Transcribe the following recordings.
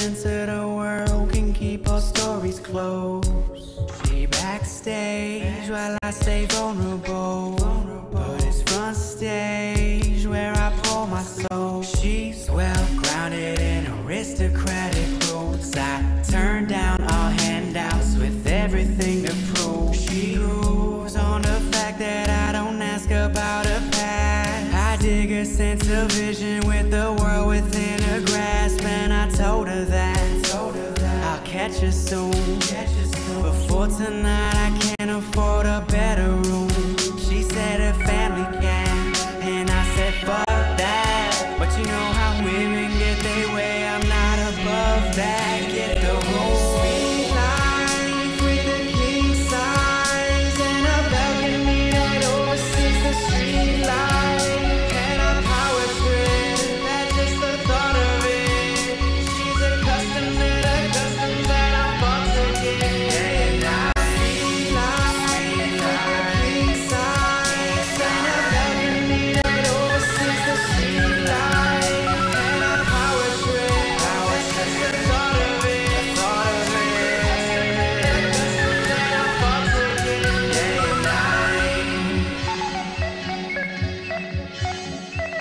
sense of the world can keep our stories close. She backstage while I stay vulnerable. But it's front stage where I pour my soul. She's well grounded in aristocratic roots. I turn down all handouts with everything to prove. She grooves on the fact that I don't ask about her past. I dig a sense of vision catch her soon. Before tonight, I can't afford a better room. She said her family can, and I said fuck that. But you know how women get their way, I'm not above that.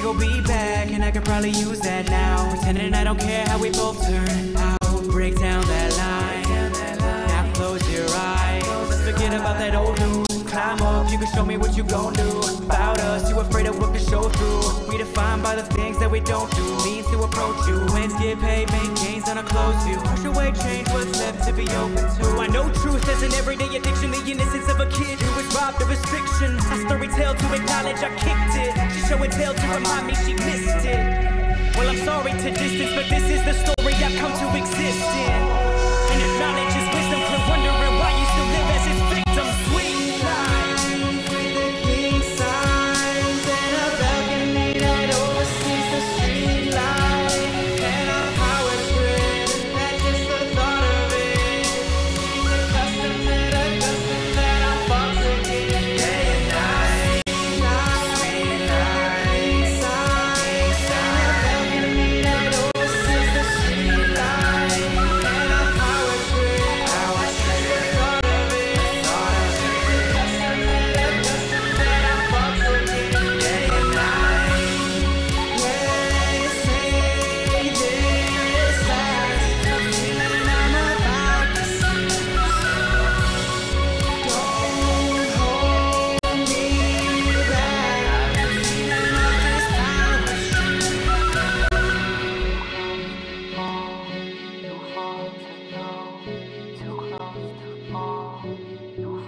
she gon' be back, and I could probably use that now. Pretending I don't care how we both turn out. Break down that line. Now close your eyes. Let's forget about that old news. Climb up, you can show me what you gon' do. About us, you afraid of what can show through. We defined by the things that we don't do. Means to approach you. Wins get paid, make gains on a close view. Push away, change what's left to be open to. I know truth as an everyday addiction. The innocence of a kid who was robbed of his fiction. I story tell to acknowledge I kicked it. She show and tell to remind me she missed it. Well, I'm sorry to distance, but this is the story I've come to exist in. And if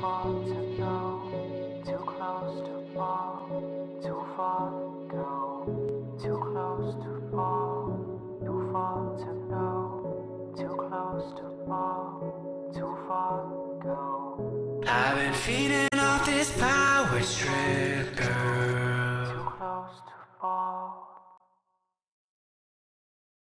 far to go, too close to fall, too far to go, too close to fall, too far to go, too close to fall, too far to go. I've been feeding off this power trip, girl. Too close to fall.